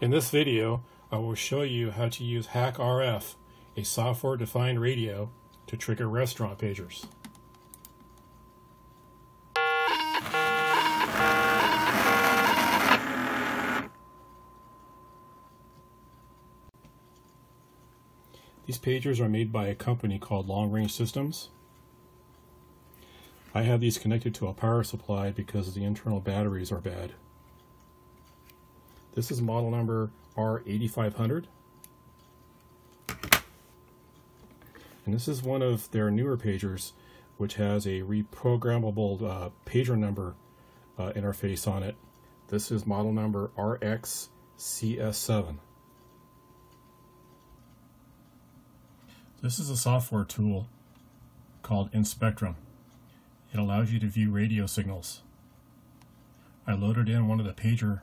In this video, I will show you how to use HackRF, a software-defined radio, to trigger restaurant pagers. These pagers are made by a company called Long Range Systems. I have these connected to a power supply because the internal batteries are bad. This is model number R8500. And this is one of their newer pagers, which has a reprogrammable uh, pager number uh, interface on it. This is model number RXCS7. This is a software tool called InSpectrum. It allows you to view radio signals. I loaded in one of the pager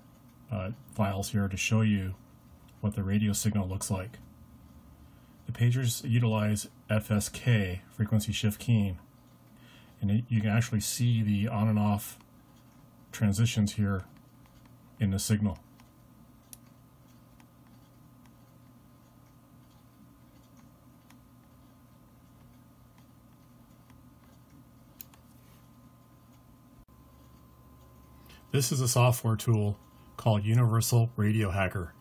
uh, files here to show you what the radio signal looks like. The pagers utilize FSK, frequency shift keying, and it, you can actually see the on and off transitions here in the signal. This is a software tool called Universal Radio Hacker.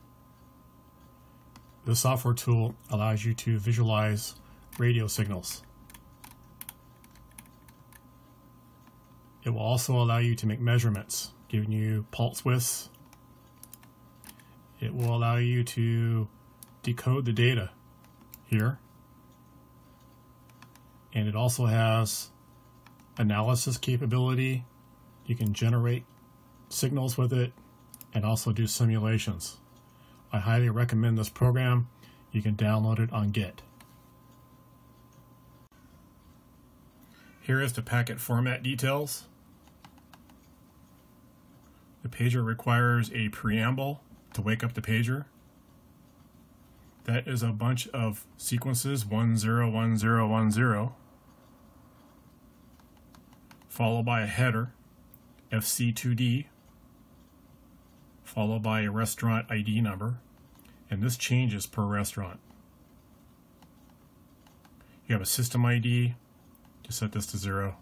This software tool allows you to visualize radio signals. It will also allow you to make measurements, giving you pulse widths. It will allow you to decode the data here. And it also has analysis capability. You can generate signals with it and also do simulations. I highly recommend this program. You can download it on Git. Here is the packet format details. The pager requires a preamble to wake up the pager. That is a bunch of sequences 101010 followed by a header FC2D followed by a restaurant ID number, and this changes per restaurant. You have a system ID, to set this to zero.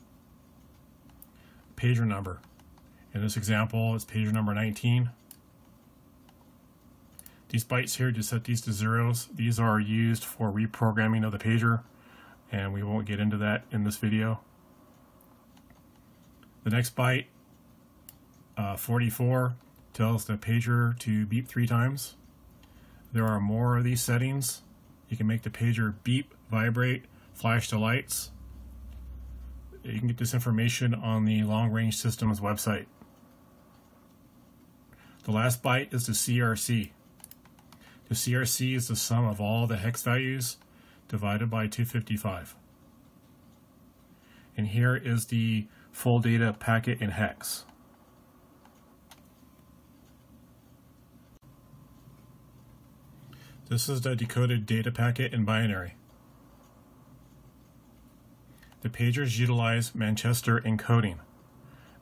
Pager number. In this example, it's pager number 19. These bytes here, to set these to zeros, these are used for reprogramming of the pager, and we won't get into that in this video. The next byte, uh, 44, tells the pager to beep three times. There are more of these settings. You can make the pager beep, vibrate, flash the lights. You can get this information on the Long Range Systems website. The last byte is the CRC. The CRC is the sum of all the hex values divided by 255. And here is the full data packet in hex. This is the decoded data packet in binary. The pagers utilize Manchester encoding.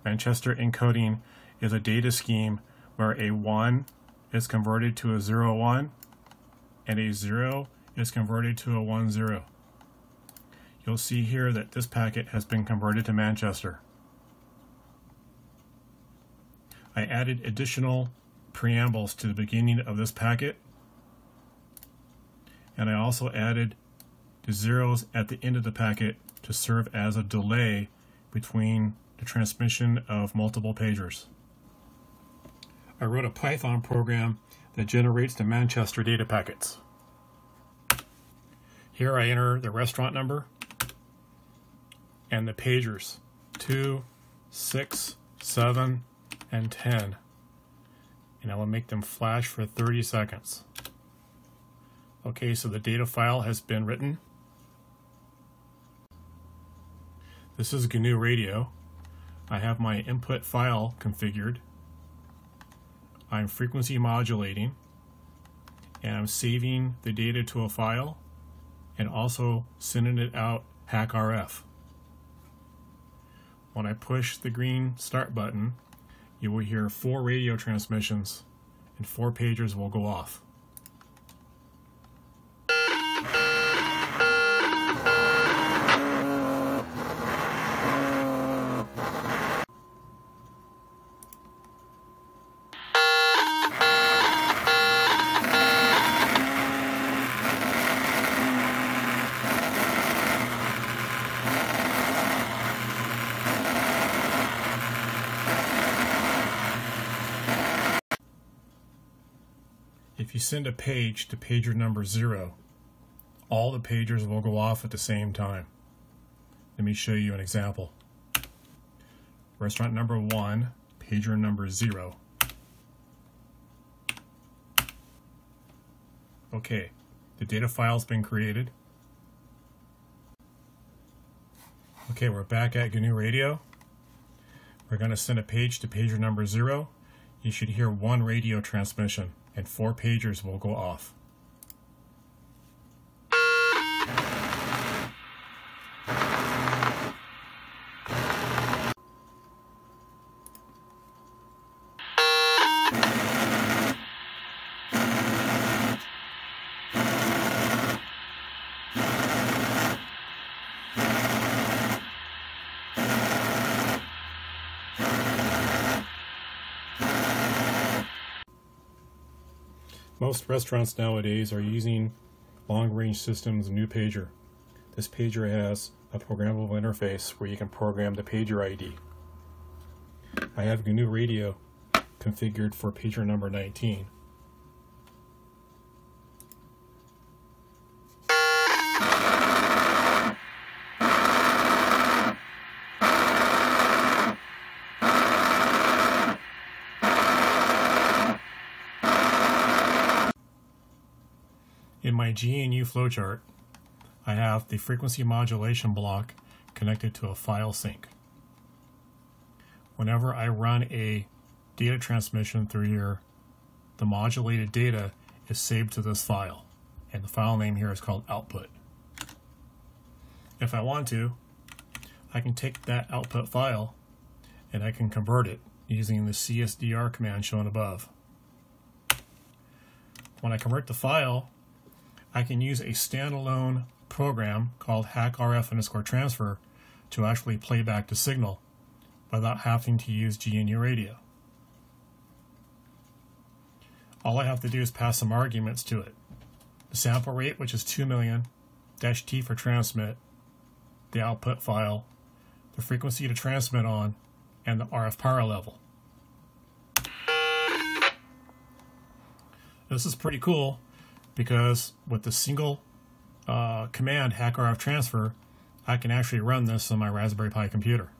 Manchester encoding is a data scheme where a 1 is converted to a 0, 1 and a 0 is converted to a 1, 0. You'll see here that this packet has been converted to Manchester. I added additional preambles to the beginning of this packet and I also added the zeros at the end of the packet to serve as a delay between the transmission of multiple pagers. I wrote a Python program that generates the Manchester data packets. Here I enter the restaurant number and the pagers 2, 6, 7, and 10. And I will make them flash for 30 seconds. Okay, so the data file has been written. This is GNU Radio. I have my input file configured. I'm frequency modulating and I'm saving the data to a file and also sending it out HackRF. When I push the green start button, you will hear four radio transmissions and four pagers will go off. If you send a page to pager number zero, all the pagers will go off at the same time. Let me show you an example. Restaurant number one, pager number zero. Okay, the data file's been created. Okay, we're back at GNU Radio. We're going to send a page to pager number zero. You should hear one radio transmission and four pagers will go off. Most restaurants nowadays are using long range systems new pager. This pager has a programmable interface where you can program the pager ID. I have GNU Radio configured for pager number 19. My GNU flowchart, I have the frequency modulation block connected to a file sync. Whenever I run a data transmission through here, the modulated data is saved to this file, and the file name here is called output. If I want to, I can take that output file and I can convert it using the CSDR command shown above. When I convert the file, I can use a standalone program called hackrf underscore transfer to actually play back the signal without having to use GNU radio. All I have to do is pass some arguments to it. The sample rate, which is 2 million, dash T for transmit, the output file, the frequency to transmit on, and the RF power level. This is pretty cool because with the single uh, command hackrf transfer, I can actually run this on my Raspberry Pi computer.